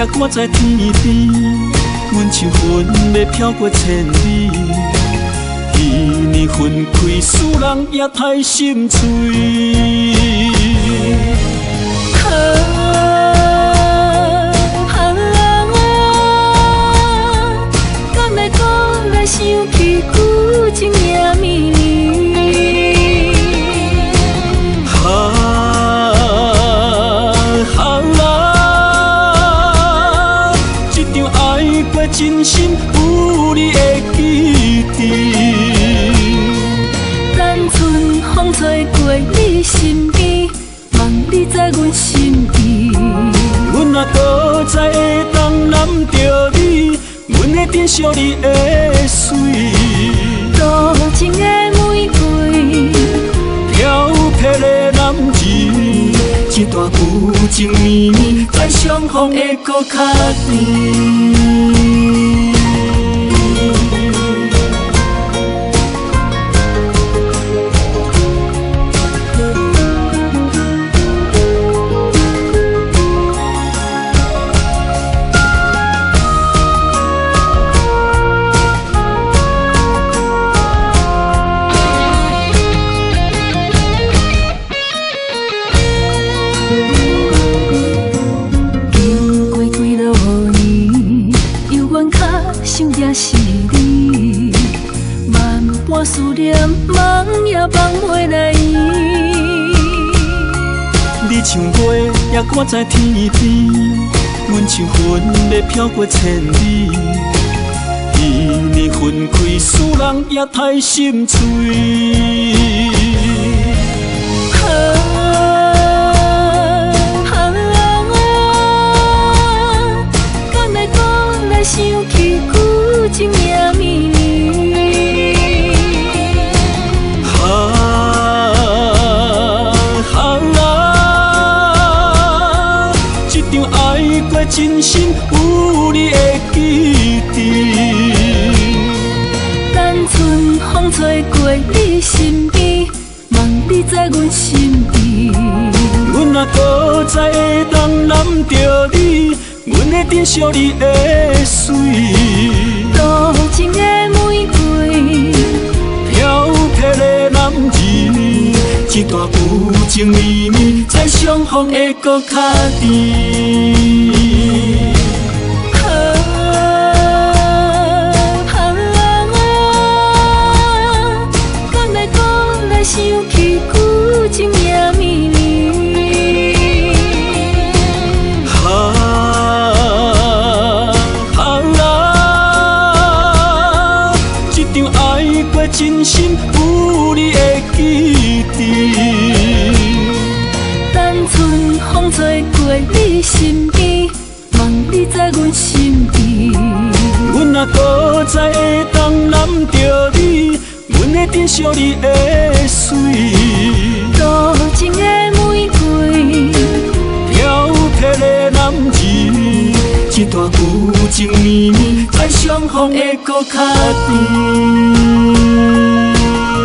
也挂在天边，阮像云要飘过千里。彼年分开，使人也太心碎。真心，有你的记忆。咱春风吹过你身边，望你知阮心意。阮若，搁再会当揽着你？阮的珍惜你的美，多情的一段旧情绵绵，咱相逢的搁较甜。想的是你，万般思念，梦也梦袂来。你像花也挂在天边，阮像云要飘过千里。一年分开，使人也太心碎。真心有你的记忆，单纯风吹过你身边，望你在阮心底。阮若，搁再会当揽着你，阮会珍惜你的水。多情的玫瑰，飘泊的男儿，一段有情绵绵，在相逢会搁较甜。有你的记忆，单纯风吹过你身边，望你知阮心意。阮啊，搁再会当揽着你，阮会珍惜你的水。多情的玫瑰，漂泊的男儿，一段有情绵绵，再相逢会搁较甜。Thank you.